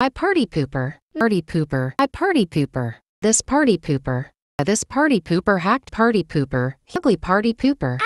I party pooper. Party pooper. I party pooper. This party pooper. This party pooper hacked party pooper. Ugly party pooper.